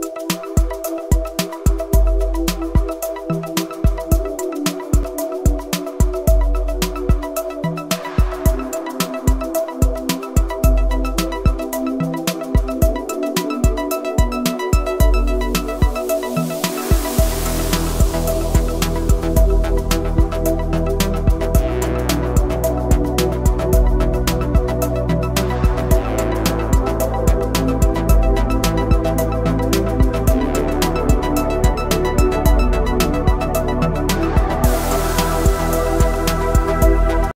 Bye.